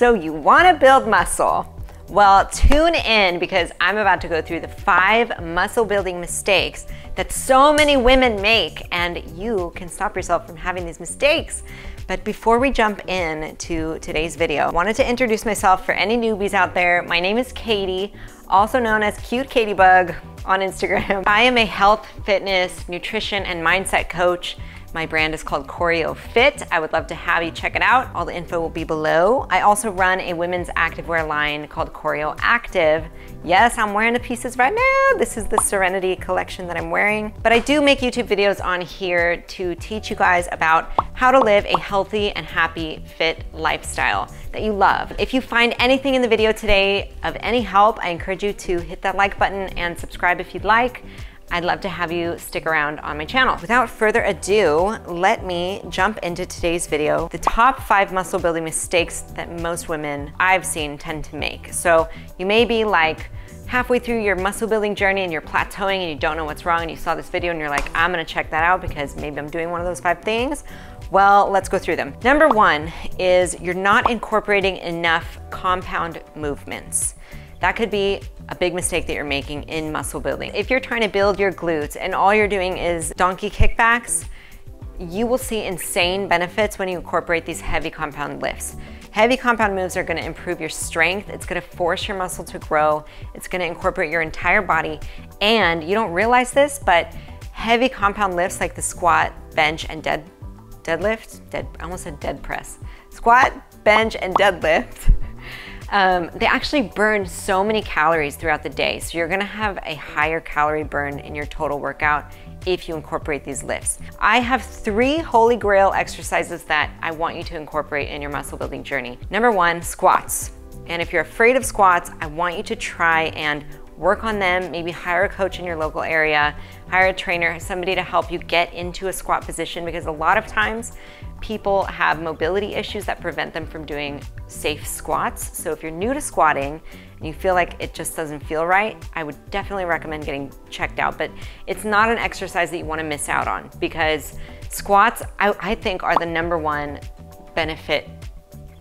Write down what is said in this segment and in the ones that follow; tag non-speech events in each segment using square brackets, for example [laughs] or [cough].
So you wanna build muscle. Well, tune in because I'm about to go through the five muscle building mistakes that so many women make and you can stop yourself from having these mistakes. But before we jump in to today's video, I wanted to introduce myself for any newbies out there. My name is Katie, also known as Cute Katie Bug on Instagram. [laughs] I am a health, fitness, nutrition, and mindset coach my brand is called CorioFit. I would love to have you check it out. All the info will be below. I also run a women's activewear line called Corio Active. Yes, I'm wearing the pieces right now. This is the Serenity collection that I'm wearing. But I do make YouTube videos on here to teach you guys about how to live a healthy and happy, fit lifestyle that you love. If you find anything in the video today of any help, I encourage you to hit that like button and subscribe if you'd like. I'd love to have you stick around on my channel. Without further ado, let me jump into today's video, the top five muscle building mistakes that most women I've seen tend to make. So you may be like, halfway through your muscle building journey and you're plateauing and you don't know what's wrong and you saw this video and you're like, I'm gonna check that out because maybe I'm doing one of those five things. Well, let's go through them. Number one is you're not incorporating enough compound movements. That could be a big mistake that you're making in muscle building. If you're trying to build your glutes and all you're doing is donkey kickbacks, you will see insane benefits when you incorporate these heavy compound lifts. Heavy compound moves are gonna improve your strength, it's gonna force your muscle to grow, it's gonna incorporate your entire body, and you don't realize this, but heavy compound lifts like the squat, bench, and dead deadlift, dead, I almost said dead press. Squat, bench, and deadlift um, they actually burn so many calories throughout the day. So you're gonna have a higher calorie burn in your total workout if you incorporate these lifts. I have three holy grail exercises that I want you to incorporate in your muscle building journey. Number one, squats. And if you're afraid of squats, I want you to try and work on them, maybe hire a coach in your local area, hire a trainer, somebody to help you get into a squat position because a lot of times people have mobility issues that prevent them from doing safe squats. So if you're new to squatting and you feel like it just doesn't feel right, I would definitely recommend getting checked out. But it's not an exercise that you wanna miss out on because squats, I, I think are the number one benefit,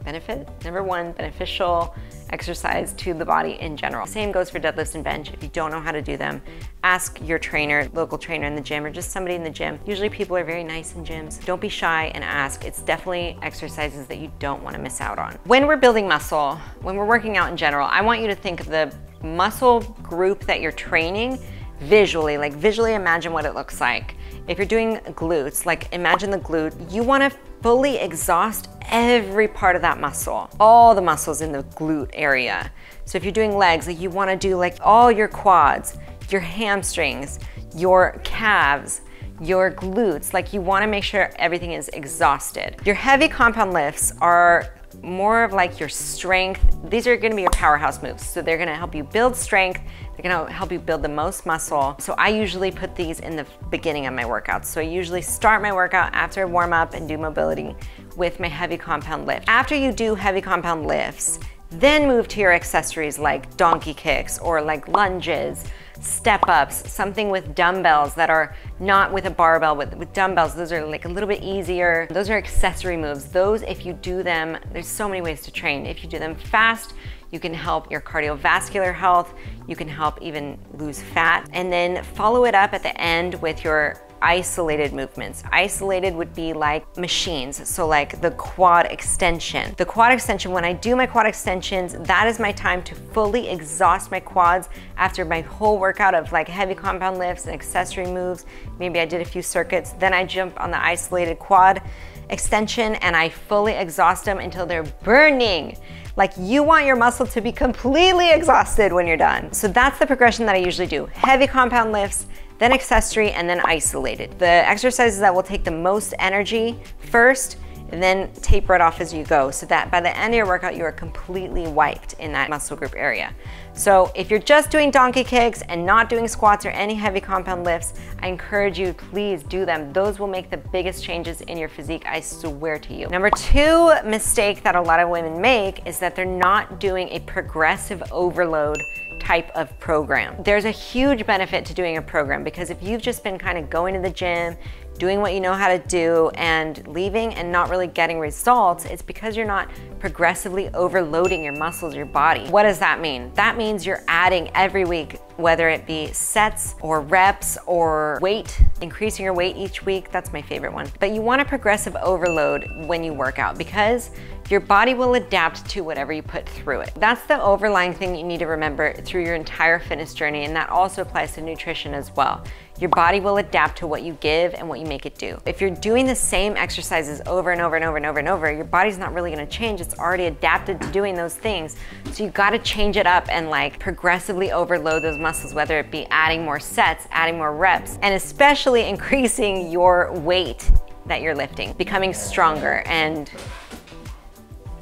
benefit? Number one beneficial exercise to the body in general. Same goes for deadlifts and bench. If you don't know how to do them, ask your trainer, local trainer in the gym, or just somebody in the gym. Usually people are very nice in gyms. Don't be shy and ask. It's definitely exercises that you don't wanna miss out on. When we're building muscle, when we're working out in general, I want you to think of the muscle group that you're training visually, like visually imagine what it looks like. If you're doing glutes, like imagine the glute, you wanna fully exhaust every part of that muscle, all the muscles in the glute area. So if you're doing legs, like you wanna do like all your quads, your hamstrings, your calves, your glutes, like you wanna make sure everything is exhausted. Your heavy compound lifts are more of like your strength. These are gonna be your powerhouse moves. So they're gonna help you build strength. They're gonna help you build the most muscle. So I usually put these in the beginning of my workouts. So I usually start my workout after I warm up and do mobility with my heavy compound lift. After you do heavy compound lifts, then move to your accessories like donkey kicks or like lunges, step ups, something with dumbbells that are not with a barbell, with, with dumbbells. Those are like a little bit easier. Those are accessory moves. Those, if you do them, there's so many ways to train. If you do them fast, you can help your cardiovascular health. You can help even lose fat. And then follow it up at the end with your isolated movements. Isolated would be like machines, so like the quad extension. The quad extension, when I do my quad extensions, that is my time to fully exhaust my quads after my whole workout of like heavy compound lifts and accessory moves. Maybe I did a few circuits, then I jump on the isolated quad extension and I fully exhaust them until they're burning. Like you want your muscle to be completely exhausted when you're done. So that's the progression that I usually do. Heavy compound lifts, then accessory, and then isolated. The exercises that will take the most energy first and then taper it off as you go so that by the end of your workout, you are completely wiped in that muscle group area. So if you're just doing donkey kicks and not doing squats or any heavy compound lifts, I encourage you, please do them. Those will make the biggest changes in your physique, I swear to you. Number two mistake that a lot of women make is that they're not doing a progressive overload type of program. There's a huge benefit to doing a program because if you've just been kind of going to the gym, doing what you know how to do and leaving and not really getting results, it's because you're not progressively overloading your muscles, your body. What does that mean? That means you're adding every week, whether it be sets or reps or weight, increasing your weight each week. That's my favorite one. But you want a progressive overload when you work out because your body will adapt to whatever you put through it. That's the overlying thing you need to remember through your entire fitness journey, and that also applies to nutrition as well. Your body will adapt to what you give and what you make it do. If you're doing the same exercises over and over and over and over and over, your body's not really gonna change. It's already adapted to doing those things. So you gotta change it up and like progressively overload those muscles, whether it be adding more sets, adding more reps, and especially [laughs] increasing your weight that you're lifting, becoming stronger and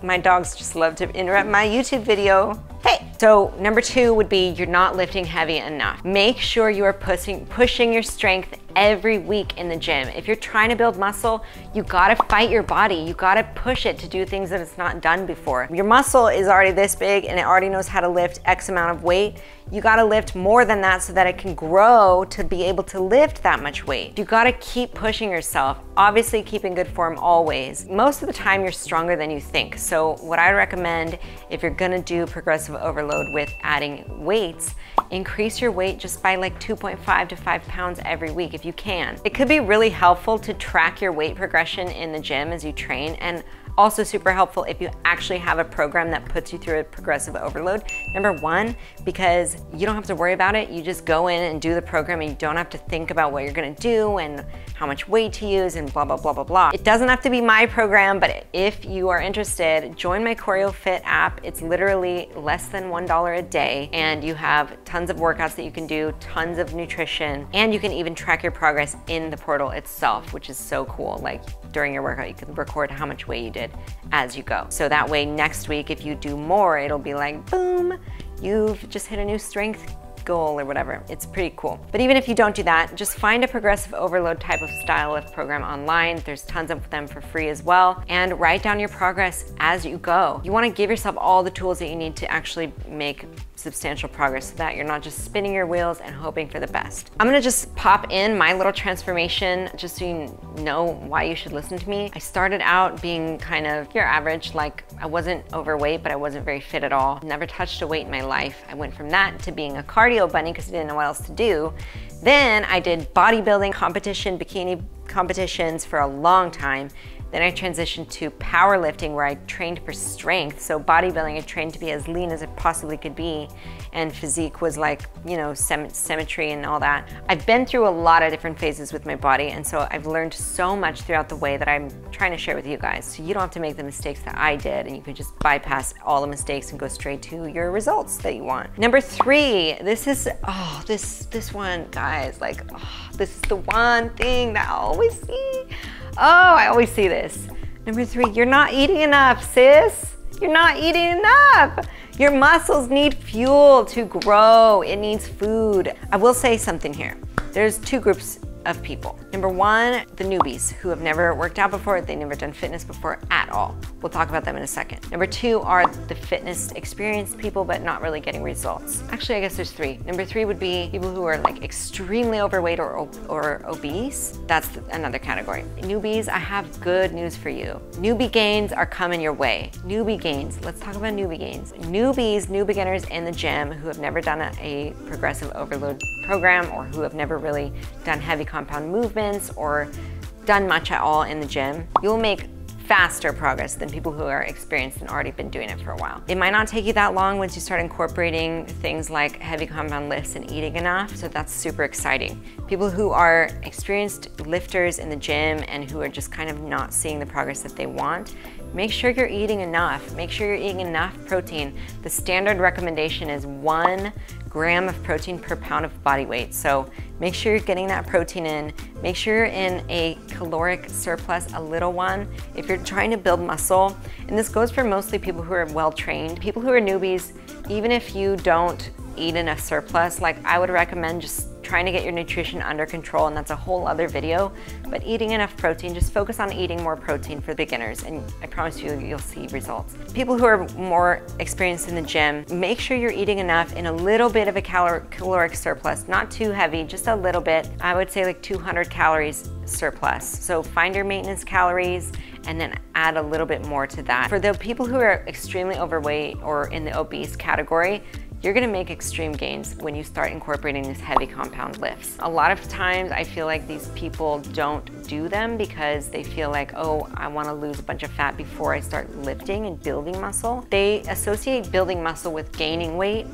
my dogs just love to interrupt my YouTube video. Hey! So number two would be you're not lifting heavy enough. Make sure you are pushing, pushing your strength every week in the gym. If you're trying to build muscle, you gotta fight your body. You gotta push it to do things that it's not done before. Your muscle is already this big and it already knows how to lift X amount of weight. You gotta lift more than that so that it can grow to be able to lift that much weight. You gotta keep pushing yourself. Obviously keep in good form always. Most of the time you're stronger than you think. So what I recommend if you're gonna do progressive overload with adding weights, increase your weight just by like 2.5 to 5 pounds every week if you can. It could be really helpful to track your weight progression in the gym as you train and also super helpful if you actually have a program that puts you through a progressive overload. Number one, because you don't have to worry about it. You just go in and do the program and you don't have to think about what you're gonna do and how much weight to use and blah, blah, blah, blah, blah. It doesn't have to be my program, but if you are interested, join my CorioFit app. It's literally less than $1 a day and you have tons of workouts that you can do, tons of nutrition, and you can even track your progress in the portal itself, which is so cool. Like during your workout, you can record how much weight you did as you go. So that way next week, if you do more, it'll be like, boom, you've just hit a new strength goal or whatever. It's pretty cool. But even if you don't do that, just find a progressive overload type of style lift program online. There's tons of them for free as well. And write down your progress as you go. You wanna give yourself all the tools that you need to actually make substantial progress so that you're not just spinning your wheels and hoping for the best. I'm gonna just pop in my little transformation just so you know why you should listen to me. I started out being kind of your average, like I wasn't overweight, but I wasn't very fit at all. Never touched a weight in my life. I went from that to being a cardio bunny because I didn't know what else to do. Then I did bodybuilding competition, bikini competitions for a long time. Then I transitioned to powerlifting where I trained for strength. So bodybuilding, I trained to be as lean as it possibly could be. And physique was like, you know, symmetry and all that. I've been through a lot of different phases with my body. And so I've learned so much throughout the way that I'm trying to share with you guys. So you don't have to make the mistakes that I did and you can just bypass all the mistakes and go straight to your results that you want. Number three, this is, oh, this, this one, guys, like, oh, this is the one thing that I always see. Oh, I always see this. Number three, you're not eating enough, sis. You're not eating enough. Your muscles need fuel to grow. It needs food. I will say something here. There's two groups of people. Number one, the newbies who have never worked out before, they've never done fitness before at all. We'll talk about them in a second. Number two are the fitness experienced people, but not really getting results. Actually, I guess there's three. Number three would be people who are like extremely overweight or, or obese. That's another category. Newbies, I have good news for you. Newbie gains are coming your way. Newbie gains, let's talk about newbie gains. Newbies, new beginners in the gym who have never done a, a progressive overload program or who have never really done heavy compound movements or done much at all in the gym, you'll make faster progress than people who are experienced and already been doing it for a while. It might not take you that long once you start incorporating things like heavy compound lifts and eating enough, so that's super exciting. People who are experienced lifters in the gym and who are just kind of not seeing the progress that they want, make sure you're eating enough. Make sure you're eating enough protein. The standard recommendation is one gram of protein per pound of body weight. So make sure you're getting that protein in. Make sure you're in a caloric surplus, a little one. If you're trying to build muscle, and this goes for mostly people who are well trained, people who are newbies, even if you don't eat in a surplus, like I would recommend just trying to get your nutrition under control, and that's a whole other video. But eating enough protein, just focus on eating more protein for beginners, and I promise you, you'll see results. People who are more experienced in the gym, make sure you're eating enough in a little bit of a calor caloric surplus, not too heavy, just a little bit. I would say like 200 calories surplus. So find your maintenance calories and then add a little bit more to that. For the people who are extremely overweight or in the obese category, you're gonna make extreme gains when you start incorporating these heavy compound lifts. A lot of times I feel like these people don't do them because they feel like, oh, I wanna lose a bunch of fat before I start lifting and building muscle. They associate building muscle with gaining weight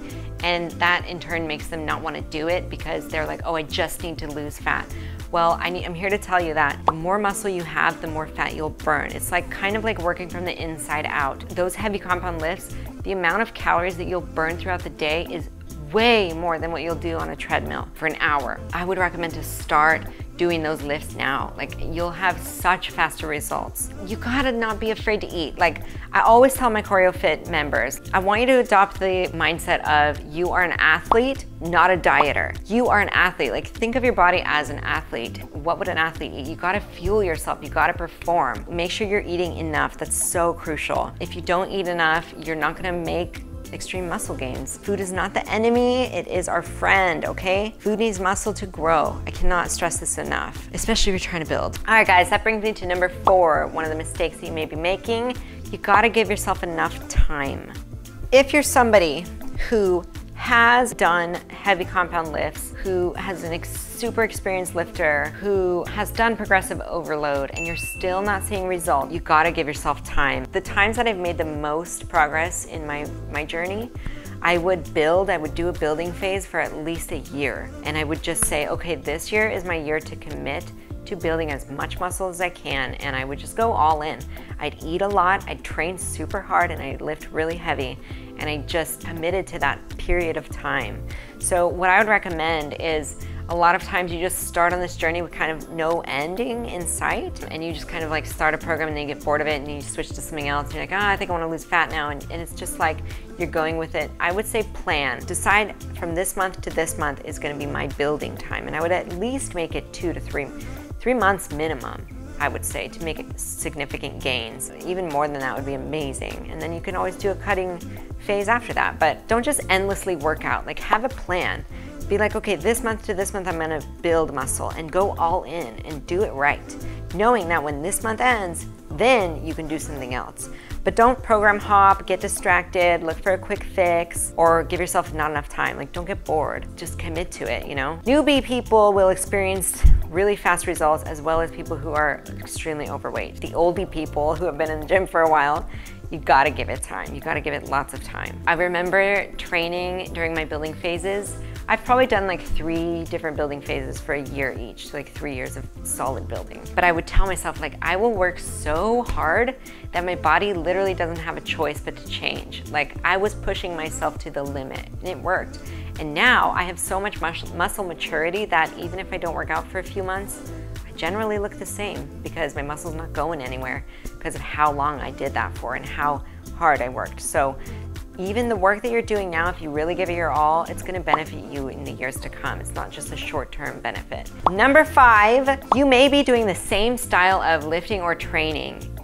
and that in turn makes them not wanna do it because they're like, oh, I just need to lose fat. Well, I am here to tell you that the more muscle you have, the more fat you'll burn. It's like kind of like working from the inside out. Those heavy compound lifts, the amount of calories that you'll burn throughout the day is way more than what you'll do on a treadmill for an hour. I would recommend to start doing those lifts now. Like you'll have such faster results. You gotta not be afraid to eat. Like I always tell my CorioFit members, I want you to adopt the mindset of you are an athlete, not a dieter. You are an athlete. Like think of your body as an athlete. What would an athlete eat? You gotta fuel yourself. You gotta perform. Make sure you're eating enough. That's so crucial. If you don't eat enough, you're not gonna make extreme muscle gains. Food is not the enemy, it is our friend, okay? Food needs muscle to grow. I cannot stress this enough, especially if you're trying to build. All right, guys, that brings me to number four, one of the mistakes that you may be making. You gotta give yourself enough time. If you're somebody who has done heavy compound lifts, who has an super experienced lifter, who has done progressive overload and you're still not seeing result, you gotta give yourself time. The times that I've made the most progress in my, my journey, I would build, I would do a building phase for at least a year. And I would just say, okay, this year is my year to commit to building as much muscle as I can and I would just go all in. I'd eat a lot, I'd train super hard and I'd lift really heavy and I just committed to that period of time. So what I would recommend is a lot of times you just start on this journey with kind of no ending in sight and you just kind of like start a program and then you get bored of it and you switch to something else and you're like, oh, I think I want to lose fat now and, and it's just like you're going with it. I would say plan. Decide from this month to this month is going to be my building time and I would at least make it two to three three months minimum, I would say, to make significant gains. Even more than that would be amazing. And then you can always do a cutting phase after that. But don't just endlessly work out. Like have a plan. Be like, okay, this month to this month, I'm gonna build muscle and go all in and do it right. Knowing that when this month ends, then you can do something else. But don't program hop, get distracted, look for a quick fix, or give yourself not enough time. Like, don't get bored. Just commit to it, you know? Newbie people will experience really fast results as well as people who are extremely overweight. The oldie people who have been in the gym for a while, you gotta give it time. You gotta give it lots of time. I remember training during my building phases I've probably done like three different building phases for a year each, so like three years of solid building. But I would tell myself like, I will work so hard that my body literally doesn't have a choice but to change. Like I was pushing myself to the limit and it worked. And now I have so much mus muscle maturity that even if I don't work out for a few months, I generally look the same because my muscle's not going anywhere because of how long I did that for and how hard I worked. So even the work that you're doing now, if you really give it your all, it's gonna benefit you in the years to come. It's not just a short-term benefit. Number five, you may be doing the same style of lifting or training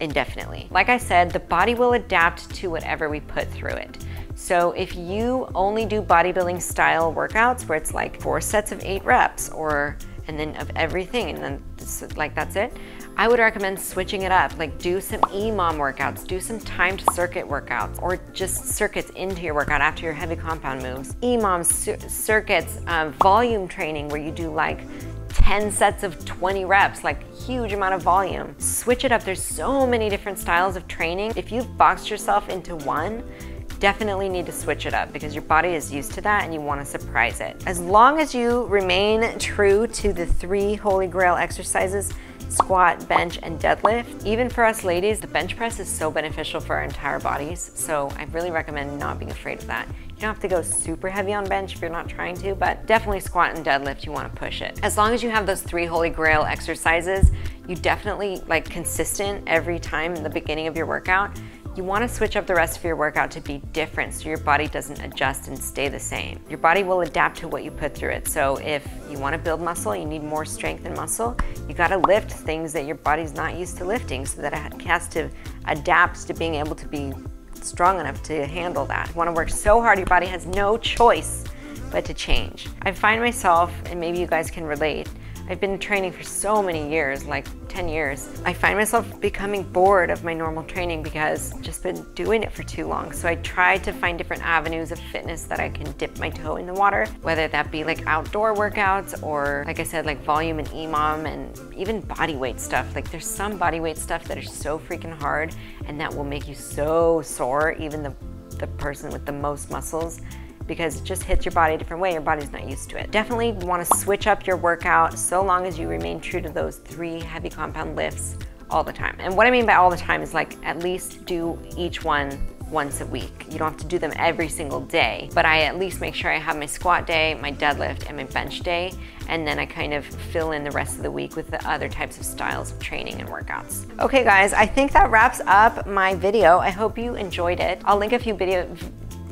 indefinitely. Like I said, the body will adapt to whatever we put through it. So if you only do bodybuilding style workouts where it's like four sets of eight reps or and then of everything and then like that's it, I would recommend switching it up. Like do some EMOM workouts, do some timed circuit workouts, or just circuits into your workout after your heavy compound moves. EMOM circuits, um, volume training where you do like 10 sets of 20 reps, like huge amount of volume. Switch it up. There's so many different styles of training. If you've boxed yourself into one, definitely need to switch it up because your body is used to that and you want to surprise it. As long as you remain true to the three holy grail exercises squat, bench, and deadlift. Even for us ladies, the bench press is so beneficial for our entire bodies, so I really recommend not being afraid of that. You don't have to go super heavy on bench if you're not trying to, but definitely squat and deadlift, you wanna push it. As long as you have those three holy grail exercises, you definitely like consistent every time in the beginning of your workout, You wanna switch up the rest of your workout to be different so your body doesn't adjust and stay the same. Your body will adapt to what you put through it. So if you wanna build muscle, you need more strength and muscle, you gotta lift things that your body's not used to lifting so that it has to adapt to being able to be strong enough to handle that. You wanna work so hard, your body has no choice but to change. I find myself, and maybe you guys can relate, I've been training for so many years, like 10 years. I find myself becoming bored of my normal training because I've just been doing it for too long. So I try to find different avenues of fitness that I can dip my toe in the water, whether that be like outdoor workouts or like I said, like volume and EMOM and even body weight stuff. Like there's some body weight stuff that are so freaking hard and that will make you so sore, even the, the person with the most muscles because it just hits your body a different way. Your body's not used to it. Definitely want to switch up your workout so long as you remain true to those three heavy compound lifts all the time. And what I mean by all the time is like at least do each one once a week. You don't have to do them every single day, but I at least make sure I have my squat day, my deadlift, and my bench day, and then I kind of fill in the rest of the week with the other types of styles of training and workouts. Okay guys, I think that wraps up my video. I hope you enjoyed it. I'll link a few video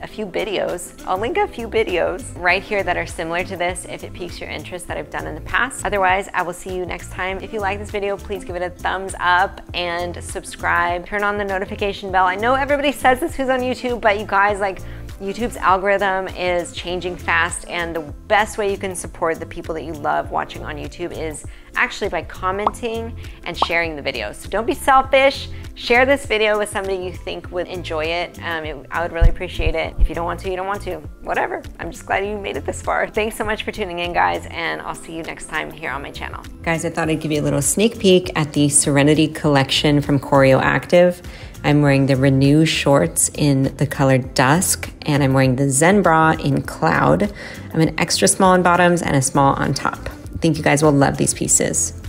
a few videos. I'll link a few videos right here that are similar to this if it piques your interest that I've done in the past. Otherwise, I will see you next time. If you like this video, please give it a thumbs up and subscribe. Turn on the notification bell. I know everybody says this who's on YouTube, but you guys like YouTube's algorithm is changing fast and the best way you can support the people that you love watching on YouTube is actually by commenting and sharing the video. So don't be selfish, share this video with somebody you think would enjoy it. Um, it. I would really appreciate it. If you don't want to, you don't want to, whatever. I'm just glad you made it this far. Thanks so much for tuning in guys and I'll see you next time here on my channel. Guys, I thought I'd give you a little sneak peek at the Serenity collection from Corio Active. I'm wearing the Renew shorts in the color Dusk, and I'm wearing the Zen bra in Cloud. I'm an extra small on bottoms and a small on top. I think you guys will love these pieces.